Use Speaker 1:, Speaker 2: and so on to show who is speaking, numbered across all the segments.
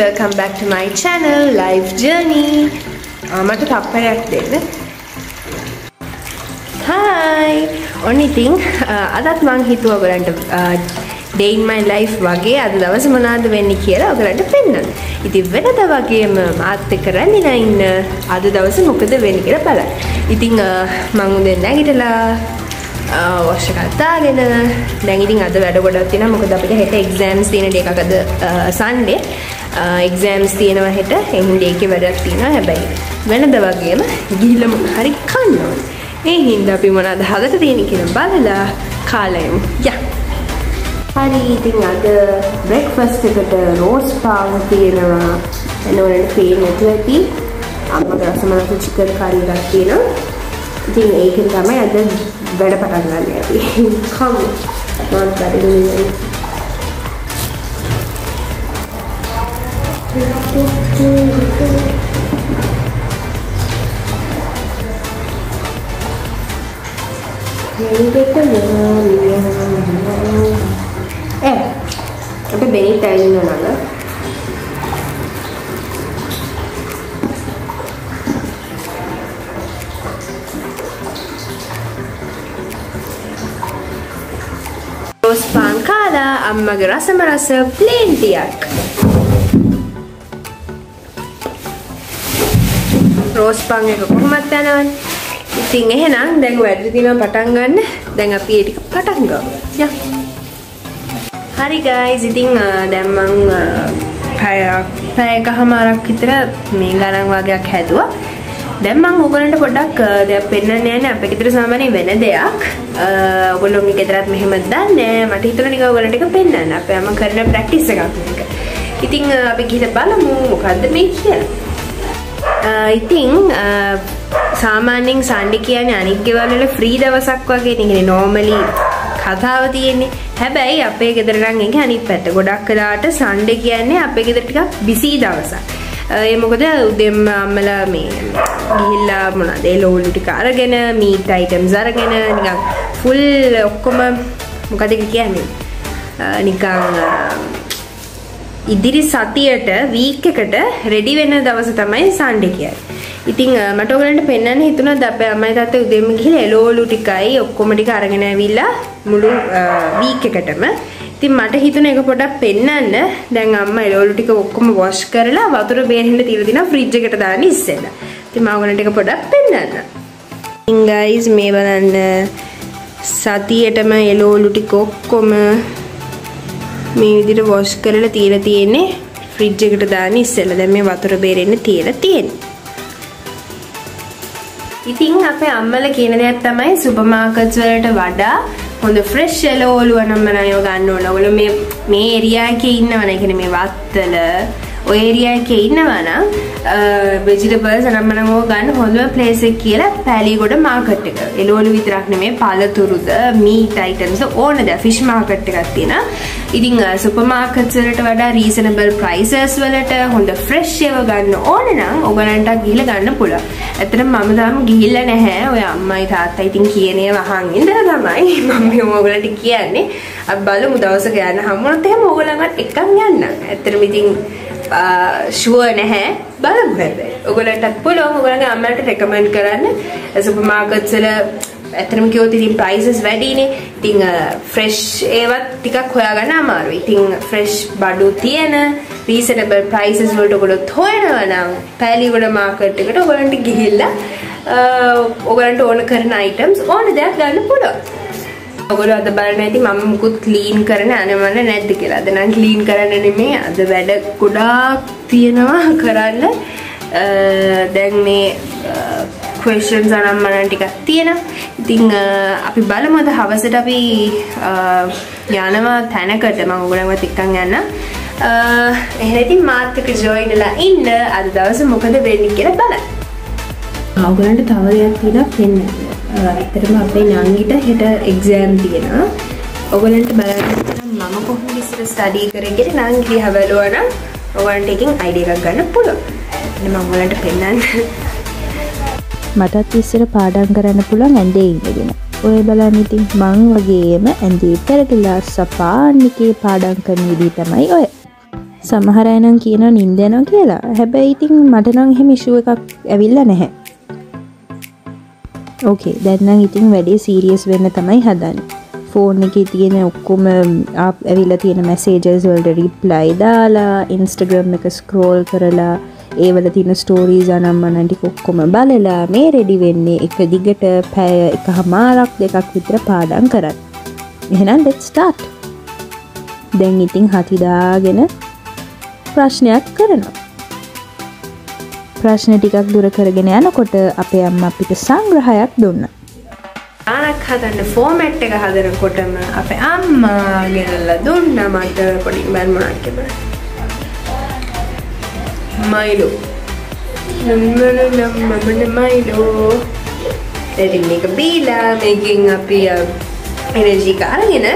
Speaker 1: welcome back to my channel life journey. මට තප්පරයක් දෙන්න hi ඔන්න ඉතින් අදත් මං හිතුව ඔයගලන්ට ඩේන් මයි ලයිෆ් වගේ අද දවස මොනවද වෙන්නේ කියලා ඔයගලන්ට පෙන්වන්න. ඉතින් වෙනද වගේම මාත් එක්ක රැඳිලා ඉන්න අද දවසේ මොකද වෙන්නේ කියලා බලන්න. ඉතින් මං උදේ නැගිටලා වශ්‍ය කතාගෙන දැන් ඉතින් අද වැඩ ගොඩක් තියෙනවා මොකද අපිට හෙට එක්සෑම්ස් තියෙන ඩේ එකක් අද සන්ඩේ එක්සෑම්ස් තියෙනවා හෙට එහෙනම් ඒකේ වැඩක් තියෙනවා හැබැයි වෙනද වගේම ගිහිල්ලා මොන හරි කන්න ඕනේ. ඒ හින්දා අපි මොනවද හදට තියෙන කියලා බලලා කාලයමු. යා. හරි ඉතින් අද බ්‍රෙක්ෆාස්ට් එකට රෝස් පාව තියෙනවා. එනෝලට පේන්නේ නැතුව ඇති. අම්මගේ රසමලක චිකන් කරි එකක් තියෙනවා. ඉතින් ඒකෙන් තමයි අද වැඩ පටන් ගන්න අපි. කමු. මම වැඩ දෙන්නේ. Eh, apa Benita ini nana? Rose පාන් කාලා අම්මගේ රසම රස ප්ලේන් ටියක්. රෝස් පාන් එක කොහොමද යනවන්නේ? ඉතින් එහෙනම් දැන් වැඩි දිනවා පටන් ගන්න. දැන් අපි ඒ ටික පටන් ගමු. යා. හරි guys ඉතින් දැන් මං පැය පැයකමාරක් විතර මේ ගණන් වගේක් හැදුවා. දැන් මම ඕගලන්ට පොඩ්ඩක් දෙයක් පෙන්වන්න යන්නේ අපේ ගෙදර සාමාන්‍ය වෙන දෙයක්. ඔයගොල්ලෝගේ ගෙදරත් මෙහෙම දන්නේ මට හිතුණා නිකන් ඔයගලන්ට එක පෙන්වන්න. අපේ අම්ම කරන ප්‍රැක්ටිස් එකක් මේක. ඉතින් අපි ගිහලා බලමු මොකද්ද මේ කියලා. ඉතින් සාමාන්‍යයෙන් සන්ඩේ කියන්නේ අනිත් ගෙවල් වල ෆ්‍රී දවසක් වගේ නේ නෝමලි කතාව තියෙන්නේ. හැබැයි අපේ ගෙදර නම් ඒක අනිත් පැත්ත. ගොඩක් වෙලාවට සන්ඩේ කියන්නේ අපේ ගෙදර ටිකක් බිසි දවසක්. ඒ මොකද උදෙන්ම අම්මලා මේ ගිහිල්ලා මොනවද ඒ ලෝලු ටික අරගෙන මීට් අයිටම්ස් අරගෙන නිකන් ෆුල් ඔක්කොම මොකද කියන්නේ නිකන් ඉදිරි සතියට වීක් එකට රෙඩි වෙන දවස තමයි සන්ඩේ කියන්නේ. ඉතින් මට ඔයගලන්ට පෙන්වන්න හිතුණා අපේ අම්මයි තාත්තයි උදේම ගිහලා එලෝලු ටිකයි ඔක්කොම ටික අරගෙන ඇවිල්ලා මුළු වීක් එකටම ඉතින් මට හිතුණා ඒක පොඩ්ඩක් පෙන්වන්න. දැන් අම්මා එළවලු ටික ඔක්කොම වොෂ් කරලා වතුර බේරෙන්න තියලා දිනා ෆ්‍රිජ් එකට දාන්න ඉස්සෙල්ලා. ඉතින් මම ඔයගලන්ට ඒක පොඩ්ඩක් පෙන්වන්න. ඉතින් ගයිස් මේ බලන්න සතියේටම එළවලු ටික ඔක්කොම මේ විදිහට වොෂ් කරලා තියලා තියෙන්නේ ෆ්‍රිජ් එකට දාන්න ඉස්සෙල්ලා. දැන් මේ වතුර බේරෙන්න තියලා තියෙන්නේ. ඉතින් අපේ අම්මලා කියන දෙයක් තමයි සුපර් මාකට්ස් වලට වඩා හොඳ ෆ්‍රෙෂ් එළවලු නම් මම ගන්න ඕන. ඔයගොල්ලෝ මේ මේ ඒරියා එකේ ඉන්නවනේ. කියන්නේ මේ වත්තල ඔය ඒරියා එකේ ඉන්නවා නම් ভেජිටබල්ස් නම් මම ඕක ගන්න හොඳම ප්ලේස් එක කියලා පැලිගොඩ මාකට් එක. එළවලු විතරක් නෙමෙයි පළතුරුද, මීට් අයිටම්ස් ඕන දේ ෆිෂ් මාකට් එකක් තියෙනවා. ඉතින් සුපර් මාකට්ස් වලට වඩා රීසනබල් ප්‍රයිසස් වලට හොඳ ෆ්‍රෙෂ් ඒවා ගන්න ඕන නම් ඔයගලන්ට ගිහලා ගන්න පුළුවන්. ඇත්තටම මම තාම ගිහිල්ලා නැහැ. ඔය අම්මයි තාත්තා ඉතින් කියන ඒවා අහන් ඉඳලා තමයි මම මේ ඔයගලන්ට කියන්නේ. අපි බලමු දවසක යන්න හම්බුනොත් එහෙම ඔයගලන්වත් එක්කන් යන්න. ඇත්තටම ඉතින් ෂුවර් නැහැ බලමු හැබැයි. ඔයගලන්ටත් පුළුවන් ඔයගලගේ අම්මලට රෙකමන්ඩ් කරන්න සුපර් මාකට්ස් වල ඇත්තටම කිව්වොත් ඉතින් ප්‍රයිසස් වැඩිනේ. ඉතින් ෆ්‍රෙෂ් ඒවත් ටිකක් හොයාගන්න අමාරුයි. ඉතින් ෆ්‍රෙෂ් බඩු තියෙන රීසනබල් ප්‍රයිසස් වලට ඔයගොල්ලෝ හොයනවා නම් පැලිගොඩ මාකට් එකට ඔයගලන්ට ගිහිල්ලා ඔයගලන්ට ඕන කරන අයිටම්ස් ඕන දෙයක් ගන්න පුළුවන්. ඔගොල්ලෝ අද බලන්න ඇති මම මුකුත් ක්ලීන් කරන අනවල නැද්ද කියලා. අද නම් ක්ලීන් කරන්න නෙමෙයි. අද වැඩ ගොඩාක් තියෙනවා කරන්න. දැන් මේ questions අනම්මන ටිකක් තියෙනවා. ඉතින් අපි බලමු අද හවසට අපි යනවා තැනකට මම ඔයගොල්ලන්වත් එක්කන් යන්න. එහෙනම් ඉතින් මාත් එක්ක ජොයින් වෙලා ඉන්න අද දවසේ මොකද වෙන්නේ කියලා බලන්න. ඔයගොල්ලන්ට තව දෙයක් තියෙනවා පෙන්වන්න. ඇත්තටම අපේ නංගිට හෙට එක්සෑම් තියෙනවා. ඔයගොල්ලන්ට බලන්න මම කොහොමද ඉස්සර ස්ටඩි කරේ කියලා නංගි දිහා බලුවා නම් ඔයගොල්ලන්ට එකකින් අයිඩියා එකක් ගන්න පුළුවන්. මම ඔයගොල්ලන්ට පෙන්වන්න.
Speaker 2: මටත් ඉස්සර පාඩම් කරන්න පුළුවන් ඇඳේ ඉඳගෙන. ඔය බලන්න ඉතින් මං වගේම ඇඳේ පෙරටලා සපාන් එකේ පාඩම් කරන විදිහ තමයි ඔය. සමහරයනම් කියන නින්දයනවා කියලා හැබැයි ඉතින් මටනං එහෙම ඉශුව එකක් ඇවිල්ල නැහැ ඕකේ දැන්නම් ඉතින් වැඩේ සීරියස් වෙන්න තමයි හදන්න. ෆෝන් එක තියෙන ඔක්කොම ඇවිල්ල තියෙන මැසේජස් වල්ට රිප්ලයි දාලා ඉන්ස්ටග්‍රම් එක ස්ක්‍රෝල් කරලා ඒවල තින ස්ටෝරීස් අනම්මනටි කොක්කොම බලලා මේ රෙඩි වෙන්නේ එක දිගට පැය එක හමාරක් දෙකක් විතර පාඩන් කරත් එහෙනම් ලෙත් ස්ටාට් දැන් ඉතිං හතිදාගෙන ප්‍රශ්නයක් කරනවා. ප්‍රශ්න ටිකක් දුර කරගෙන යනකොට අපේ අම්ම අපිට සංග්‍රහයක් දුන්න.
Speaker 1: ආනක් හදන්න ෆෝමැට් එක හදනකොටම අපේ අම්මා ගෙනල්ල දුන්න මට පොඩි බැල්මනක් තිබුණා Milo මමන මයිලෝ. ඇතින් මේක බීලා මේකින් අපි uh, එනජී කාරගෙන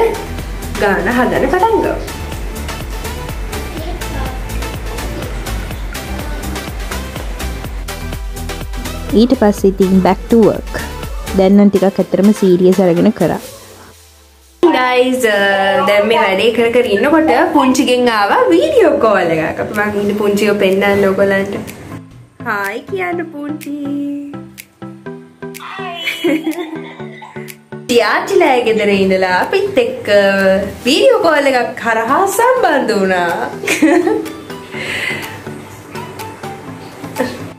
Speaker 1: ගාන හදන පටන්ග
Speaker 2: ඊට පස්සේ ඉතින් බැක්ටුවර්ක් දැන්නන් ටිකක් ඇත්තරම සීරිය සරගෙන කරා.
Speaker 1: ගයිස් දැම් මේ වැඩේ කර කර ඉන්නකොට පුංචිගෙන් ආවා වීඩියෝ කෝල් එකක්. අපි මං ඉන්න පුංචිව පෙන්වන්න ඔයගලන්ට හායි කියන්න පුංචි. ටියාටිලා ගෙදර ඉඳලා අපිත් එක්ක වීඩියෝ කෝල් එකක් කරහා සම්බන්ධ වුණා.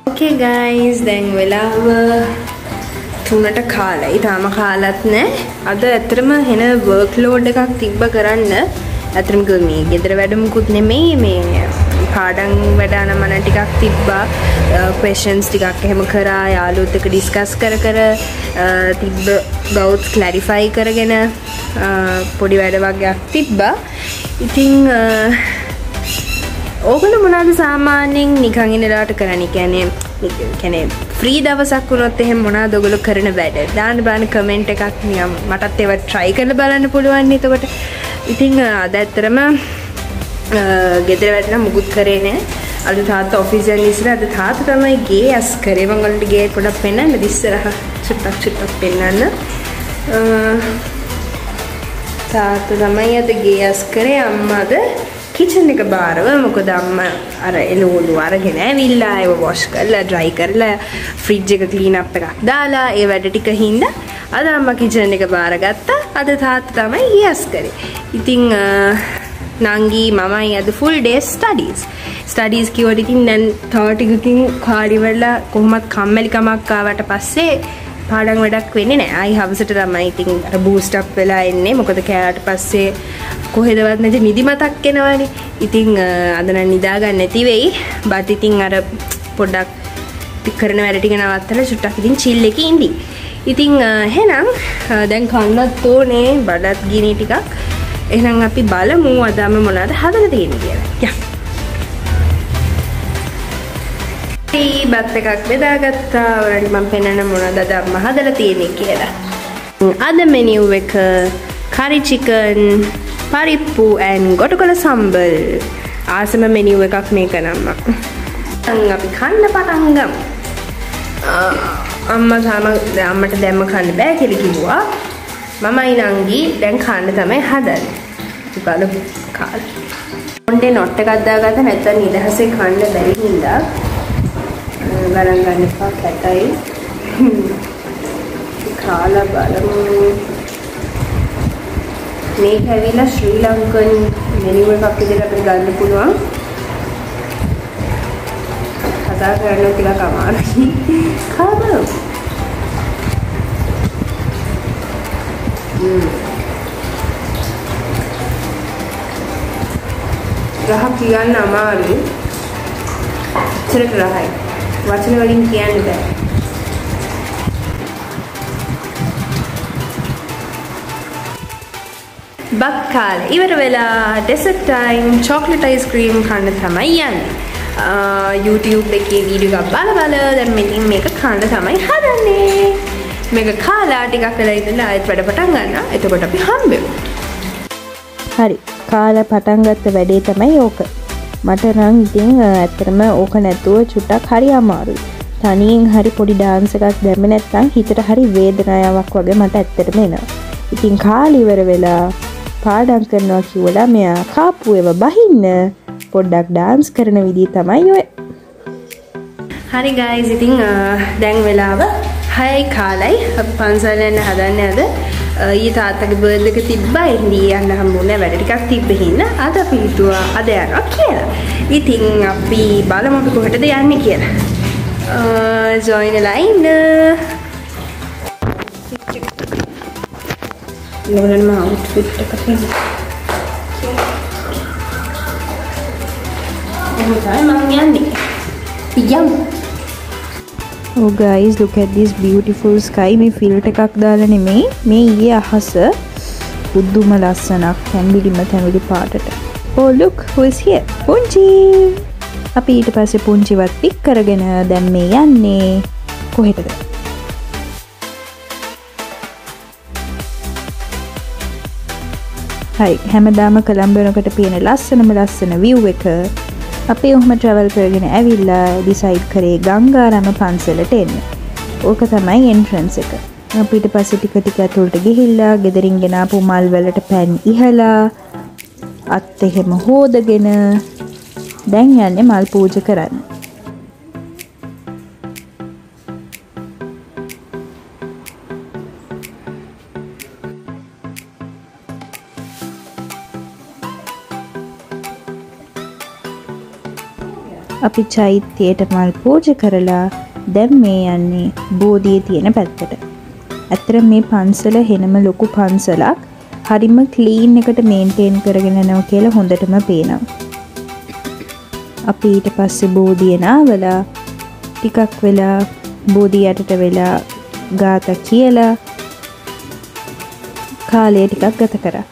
Speaker 1: ඕකේ ගයිස් දැන් වෙලාව තුනට කාලයි. තාම කාලත් නෑ. අද ඇතරම හෙන වර්ක් ලෝඩ් එකක් තිබ්බ කරන්න. ඇතරමක මේ ගෙදර වැඩමුකුත් නෙමෙයි මේ පාඩන් වැඩාන මන ටිකක් තිබ්බා. ක්වේෂන්ස් ටිකක් එහෙම කරා යාලුත් එක ඩිස්කස් කර කර තිබ්බ බෞත් කලරිෆයි කරගෙන පොඩි වැඩ වගේයක් තිබ්බා ඉතිං ඕගල මොනාද සාමාන්‍යයෙන් නිකං ඉනලාට කරනි කැනේ කැනේ ෆ්‍රී දවසක් වුණොත් එහෙම මොනා දොගලු කරන වැඩ? දාන්න බාන කමෙන්ට් එකක් නියම් මටත් ඒව ට්‍රයි කරලා බලන්න පුළුවන් එතකොට ඉතින් අද ඇත්තරම ගෙදර වැඩන මුකුත් කරේ නෑ. අද තාත්තා ඔෆිස් යන ඉස්සර අද තාත්තා තමයි ගේ ඇස් කරේ. මම ඔයාලට ගේ පොඩක් පෙන්නන්න. ඉස්සරහ චුට්ටක් චුට්ටක් පෙන්නන්න. තාත්තා තමයි අද ගේ ඇස් කරේ. අම්මාද කිචන් එක බාරව මොකද අම්ම අර එළවලු අරගෙන ඇවිල්ලා ඒව වොෂ් කරලා ඩ්‍රයි කරලා ෆ්‍රිජ් එක ක්ලීන් අප් එකක් දාලා ඒ වැඩ ටික හින්දා අද අම්මා කිචන් එක බාරගත්තා. අද තාත්තා තමයි ගියස් කරේ. ඉතින් නංගි මමයි අද ෆුල් ඩේ ස්ටඩීස් ස්ටඩීස් කිව්වට ඉතින් දැන් තව ටිකකින් කාඩි වල කොහොමත් කම්මැලිකමක් ආවට පස්සේ පාඩම් වැඩක් වෙන්නේ නැහැ. ආයි හවසට තමයි ඉතින් අර බූස්ට් අප් වෙලා එන්නේ. මොකද කෑවට පස්සේ කොහෙදවත් නැති නිදිමතක් එනවනේ. ඉතින් අද නම් නිදා ගන්න නැති වෙයි. බත් ඉතින් අර පොඩ්ඩක් කරන වැඩ ටික නවත්තලා චුට්ටක් ඉතින් චිල් එකේ ඉඳි. ඉතින් එහෙනම් දැන් කන්නත් ඕනේ බඩත් ගිනි ටිකක්. එහෙනම් අපි බලමු අදම මොනවද හදලා තියෙන්නේ කියලා. යා. බත් එකක් බෙදාගත්තා ඔයාලට මම පෙන්වන්න මොනවද අද අම්මා හදලා තියෙන්නේ කියලා. අද මෙනියු එක curry chicken, පරිප්පු and ගොටුකොළ සම්බල්. ආසම මෙනියු එකක් මේක නම්. අපි කන්න පටන් ගමු. අම්මා තාම අම්මට දැම්ම කන්න බෑ කියලා කිව්වා. මමයි නංගි දැන් කන්න තමයි හදන්නේ. බලමු කාලා. ඔන්ඩේ නොට් එකක් දාගත්ත නැත්නම් නිදහසේ කන්න බැරි හින්දා ගණන් ගන්න එපා කැටයි කාලා බලමු. මේක ඇවිල්ලා ශ්‍රී ලංකන් මෙනියු එකක් විදිහට අපිට ගන්න පුළුවන්. කතා කරන්න ටිකක් අමාරුයි. කාබලු රහ කියන්න අමාරුයි. ඉතරට රහයි වචන වලින් කියන්න බෑ. බත් කාලේ ඉවර වෙලා ඩෙසර්ට් ටයිම් චොක්ලට් අයිස්ක්‍රීම් කන්න තමයි යන්නේ. YouTube එකේ වීඩියෝ එකක් බල බල දැන් මෙතින් මේක කන්න තමයි හදන්නේ. මේක කාලා ටිකක් වෙලා ඉඳලා ආයෙත් වැඩ පටන් ගන්නවා. එතකොට අපි හම්බෙමු.
Speaker 2: හරි. කාලා පටන් ගත්ත වැඩේ තමයි ඕක. මට නම් ඉතිං ඇත්තරම ඕක නැතුව චුට්ටක් හරි අමාරුයි. තනියෙන් හරි පොඩි ඩාන්ස එකක් දැම නැත්තං හිතට හරි වේදනායාවක් වගේ මට ඇත්තටම එනවා. ඉතින් කාලිවර වෙලා පාඩන් කරනවා කිවලා මෙයා කාපු ඒව බහින්න පොඩ්ඩක් ඩාන්ස් කරන විදිී තමයි ඔය.
Speaker 1: හරි ගයිස් ඉතින් දැන් වෙලාව හයයි කාලයි. පන්සලන්න හදන්න ඇද ඊ තාත්තක බර්දක තිබ්බා ඉන්දී යන්න හම්බුන වැඩ ටිකක් තිබ්බ හින්න අද පිහිටුවා අද යනවා කියලා. ඉතින් අපි බලමු කොහටද යන්නේ කියලා. ජොයිනලා ඉන්න. ලෝනම අවුට්ෆිට් එක තියෙනවා. එහෙනම් තමයි මම යන්නේ. යමු.
Speaker 2: Oh, guys look at this beautiful sky. මේ ෆිල්ට එකක් දාලා නෙමෙයි මේ ඊයේ අහස බුද්ධුම ලස්සනක් තැම්බිලිම තැමිලි පාටට. Oh look who is here? පුංචි! අපි ඊට පස්සේ පුංචිවත් පික් කරගෙන දැන් මේ යන්නේ කොහෙටද? හරි හැමදාම කළම්බනකට පියන ලස්සනම ලස්සන විව් එක. අපේ ඔහම ට්‍රවල් කරගෙන ඇවිල්ලා ඩිසයිඩ් කරේ ගංගාරම පන්සලට එන්න. ඕක තමයි එන්ට්‍රන්ස එක. අපිට පස ටික ටික ඇතුළට ගිහිල්ලා ගෙදරින් ගෙනාපු මල්වලට පැන් ඉහලා අත් එහෙම හෝදගෙන දැන් යන්න මල් පූජ කරන්න. අපි චෛත්‍යයට මල් පූජ කරලා දැම් මේ යන්නේ බෝධිය තියෙන පැත්තට. ඇතර මේ පන්සල හෙනම ලොකු පන්සලක් හරිම කලීන් එකට මේන්ටේන් කරගෙන නව කියලා හොඳටම පේනම්. අපි ඊට පස්සේ බෝධියනාවලා ටිකක් වෙලා බෝධී යටට වෙලා ගාත කියලා කාලය ටිකක් ගත කරා.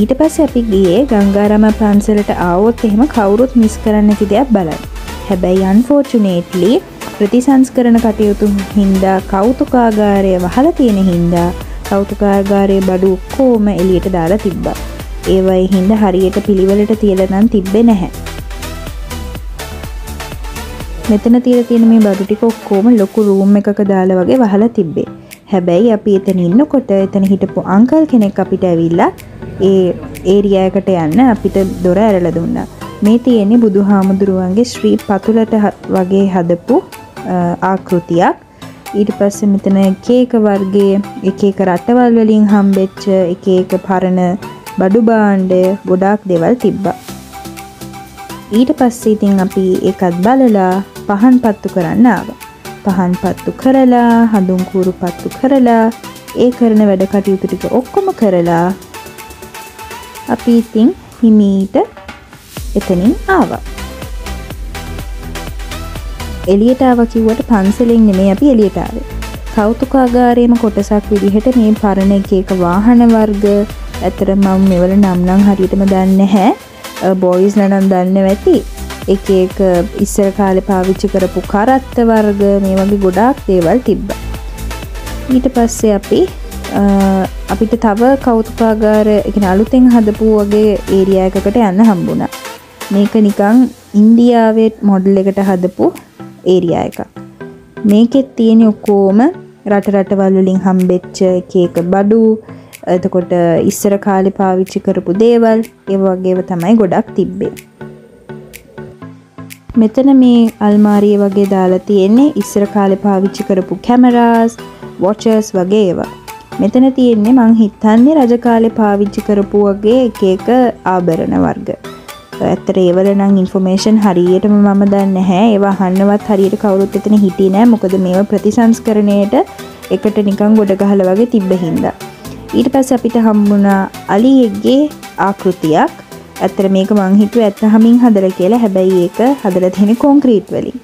Speaker 2: ඊට පස්ස අපි ගියේ ගංගාරම පන්සලට ආවොත් එහෙම කවුරුත් මිස් කරන්න ඇති දෙයක් බලන්න. හැබැයි අන්ෆෝර්චුනේට්ලි ප්‍රතිසංස්කරන කටයුතු හින්දා කෞතුකාගාරය වහල තියෙන හින්දා කෞතුකාගාරය බඩු ඔක්කෝම එලියට දාලා තිබ්බා. ඒවයි හින්ද හරියට පිළිවලට තියලනම් තිබ්බෙ නැහැ. මෙතන තිර තියෙන මේ බඩු ටික ඔක්කෝම ලොකු රූම් එකක දාලා වගේ වහලා තිබ්බේ. හැබැයි අපි එතන ඉන්නකොට එතන හිටපු අංකල් කෙනෙක් අපිට ඇවිල්ලා ඒ ඒරියයකට යන්න අපිට දොර ඇරල දුන්නා. මේ තියෙන්නේ බුදු හාමුදුරුවන්ගේ ශ්‍රී පතුලට වගේ හදපු ආකෘතියක් ඊට පස්සේ මෙතන එකේක වර්ගේ එක එක රටවල් වලින් හම්බෙච්ච එක එක පරණ බඩු බාණ්ඩය ගොඩාක් දෙවල් තිබ්බා. ඊට පස්සේ ඉතින් අපි ඒකත් බලලා පහන් පත්තු කරන්න ආවා. පහන් පත්තු කරලා හඳුන්කූරු පත්තු කරලා ඒ කරන වැඩ කටයුතු ටික ඔක්කොම කරලා අපි ඉතින් හිමීට එතනින් ආවා. එලියට ආව කිව්වට පන්සලෙන් නෙමේ අපි එලියට ආවේ. කෞතුකාගාරයේම කොටසක් විදිහට මේ පරණ එක එක වාහන වර්ග ඇතර මම මෙවල නම්නම් හරියටම දන්නේ නැහැ. බොයිස් නනම් දන්න ඇති එක එක ඉස්සර කාලෙ පාවිච්චි කරපු කරත්ත වර්ග මේ වගේ ගොඩාක් දේවල් තිබ්බ. ඊට පස්සේ අපි අපිට තව කෞතුකාගාර එක අලුතෙන් හදපු වගේ ඒරියයකකට යන්න හම්බුණ. මේක නිකං ඉන්දියාවේත් මොඩල් එකට හදපු ඒරියා එකක්. මේකෙත් තියෙන ඔක්කෝම රට රටවල්ලින් හම්බෙච්ච එකක බඩු. එතකොට ඉස්සර කාලෙ පාවිච්චි කරපු දේවල් ඒ වගේව තමයි ගොඩක් තිබ්බේ. මෙතන මේ අල්මාරිය වගේ දාලා තියෙන්නේ ඉස්සර කාලෙ පාවිච්චි කරපු කැමරාස් වොචර්ස් වගේ ඒවා. මෙතන තියෙන්නේ මං හිතන්නේ රජකාලෙ පාවිච්චි කරපු වගේ එක එක ආභරණ වර්ග. ඇත්තට ඒවල නම් ඉන්ෆෝමේෂන් හරියටම මම දන්න හැ ඒවා හන්නවත් හරියට කවුරුත් එතන හිටිය නෑ මොකද මේව ප්‍රතිසංස්කරණයට එකට නිකං ගොඩ ගහල වගේ තිබ්බ හින්දා. ඊට පස් අපිට හම්බුණා අලියෙක්ගේ ආකෘතියක්. ඇත්තර මේක මංහිතුව ඇත්ත හමින් හදර කියලා හැබැයි ඒක හදර තියෙන කොන්ක්‍රීට් වලින්.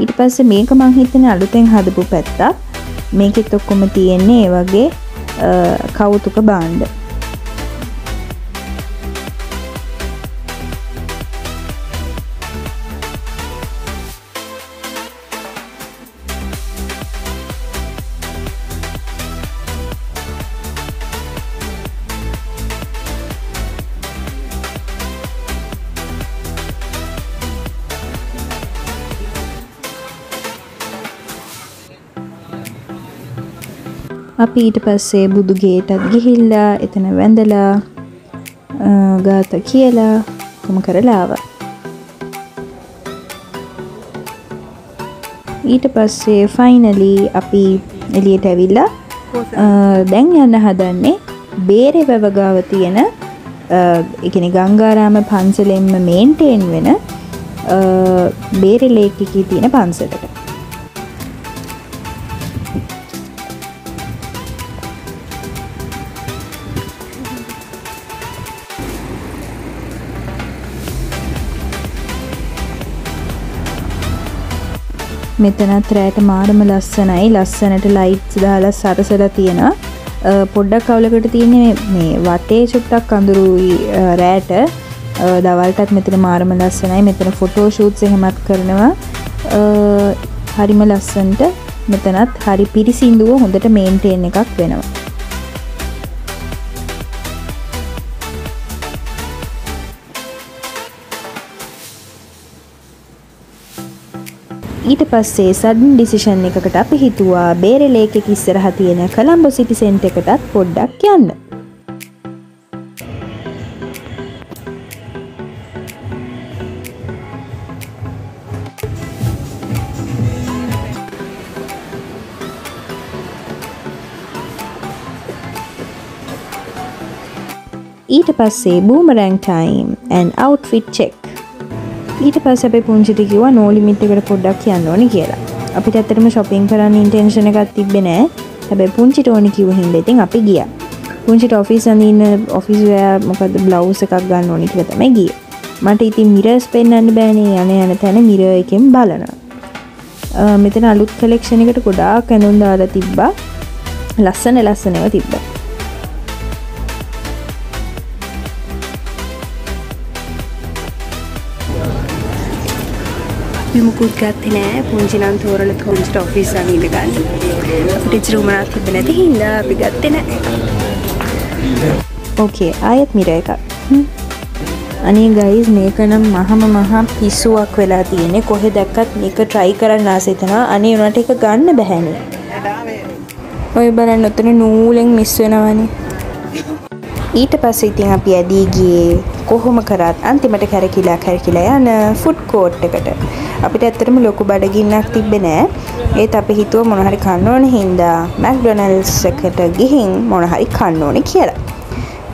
Speaker 2: ඊට පස්සේ මේක මංහිතන අලුතෙන් හදපු පැත්තා මේකෙත් ඔක්කොම තියෙන්නේ ඒ වගේ කවුතුක බාණ්ඩ. අපි ඊට පස්සේ බුදුගේටත් ගිහිල්ලා එතන වැඳලා ගාත කියලා කොම කරලාව ඊට පස්සේ ෆයිනලි අපි එලියට ඇවිල්ලා දැන් යන්න හදන්නේ බේරෙ වැවගාව තියෙන එකන ගංගාරාම පන්සලෙන්ම මේන්ටේන් වෙන බේරෙ ලේකිකී තියෙන පන්සලට මෙතනත් රෑට මාරම ලස්සනයි. ලස්සනට ලයිට්ස් දාලා සරසල තියෙන පොඩ්ඩක් කවලකට තියන්නේ මේ වටේ චුට්ටක් අඳුරුයි රෑට. දවල්ටත් මෙතන මාරම ලස්සනයි. මෙතන ෆොටෝ ෂූට්ස් එහෙමත් කරනවා. හරිම ලස්සන්ට මෙතනත් හරි පිරිසිදුව හොඳට මේන්ටේන් එකක් වෙනවා. ඊට පස්සේ සඩන් ඩිසිෂන් එකකට අපි හිතුවා බේරලේකෙක ඉස්සරහ තියෙන කළම්බො සිටි සෙන්ට එකටත් පොඩ්ඩක් යන්න. ඊට පස්සේ boomerang time and outfit check ඊට පස් අප පුංචිට කිව නෝලිමිට් එකට පොඩ්ඩක් කියන්න ඕනි කියලා. අපිට ඇතරම ශොපින් කරන්න ඉන්ටෙන්ශන එකක් තිබෙනෑ හැබැ පුංචිට ඕනි කිව හින්ද ඉතින් අපි ගිය. පුංචිට ඔෆිස් අඳන්න ඔෆිස්ය මොකද බ්ලව්ස එකක් ගන්න ඕනි කියල තමයි ගිය. මට ඉතින් මිරස් පෙන්න්න බෑනේ යන යන තැන මිර එකෙන් බලන මෙතන අලුත් කලෙක්ෂණ එකට ගොඩා කැනුන් දාලා තිබ්බා. ලස්සන ලස්සනව තිබ්බා.
Speaker 1: අපි මුකුත් ගත්තේ නෑ. පුංචි නම් තෝරන පුංචිට ඔෆිස් අවිඳ ගන්න. අපිට ඉච්චර උමනාවක් තිබ්බ නැති හින්දා අපි ගත්තේ නෑ.
Speaker 2: ඕකේ ආයෙත් මිර එකක්. අනේ ගයිස් මේක නම් මහම මහා පිස්සුවක් වෙලා තියෙන්නේ. කොහෙ දැක්කත් මේක try කරන්න ආසිතනවා අනේ උනට එක ගන්න බැහැනේ ඔය බලන්න ඔතන නූලෙන් මිස් වෙනවනේ ඊට පස්සේ ඉතින් අපි ඇදී ගියේ කොහොම කරත් අන්තිමට කැරකිලා කැරකිලා යන ෆුඩ් කෝට් එකට. අපිට ඇත්තටම ලොකු බඩගින්නක් තිබ්බේ නෑ. ඒත් අපි හිතුව මොන හරි කන්න ඕන හින්දා මැක්ඩොනල්ඩ්ස් එකට ගිහින් මොන හරි කන්න ඕනේ කියලා.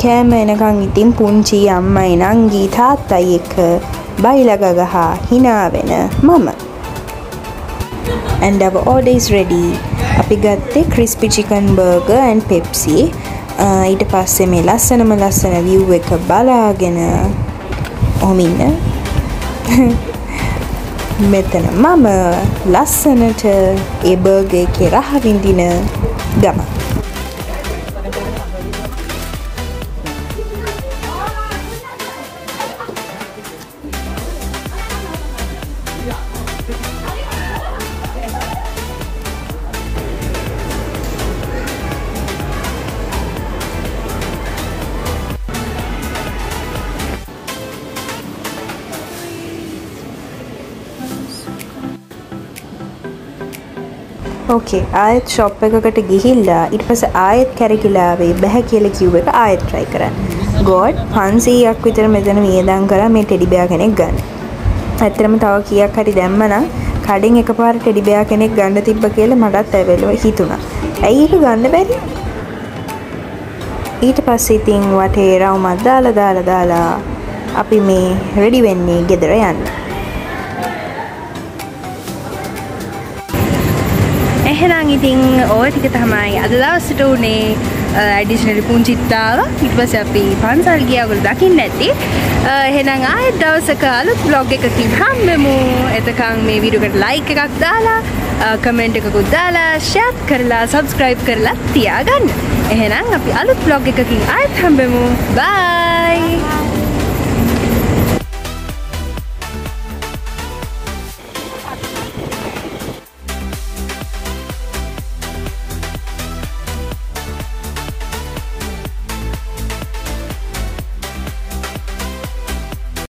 Speaker 2: කෑම එනකන් ඉතින් පුංචි අම්මයි නංගී තාත්තයි එක්ක බයිලග ගහා හිනා වෙන මම. And our order is ready. අපි ගත්තේ crispy chicken burger and pepsi. ඊට පස්සේ මේ ලස්සනම ලස්සන view එක බලාගෙන ඔහොම ඉන්න. මෙතන මම ලස්සනට ඒ බර්ග එකේ රහ විඳින ගම ඕකේ ආයත් ශොප් එකකට ගිහිල්ලා ඉට පස ආයත් කැරකිලාවේ බැහැ කියල කිව් එක ආයත් ට්‍රයි කරන්න. ගෝඩ් පන්සීයක් විතර මෙතන වියදං කර මේ ටෙඩිබයා කෙනෙක් ගන්න. ඇත්තරම තව කියක් හරි දැම්මනම් කඩින් එක පාර ටෙඩිබයා කෙනෙක් ගන්න තිබ්බ කියල මටත් ඇවෙලව හිතුණා. ඇයි එක ගන්න බැරි? ඊට පස්සේ ඉතින් වටේ රවුමත් දාලා දාලා දාලා අපි මේ රෙඩි වෙන්නේ ගෙදර යන්න.
Speaker 1: ඉතින් ඕය ටික තමයි අද දවසට උනේ ඇඩිෂනල් පුංචිත්තාව. ඊට පස්සේ අපි පන්සල් ගියා ඔයගොල්ලෝ දකින්න ඇති එහෙනම් ආයෙත් දවසක අලුත් බ්ලොග් එකකින් හම්බෙමු. එතකන් මේ වීඩියෝ එකට ලයික් එකක් දාලා කමෙන්ට් එකකුත් දාලා ෂෙයා කරලා සබ්ස්ක්‍රයිබ් කරලා තියාගන්න. එහෙනම් අපි අලුත් බ්ලොග් එකකින් ආයෙත් හම්බෙමු. බයි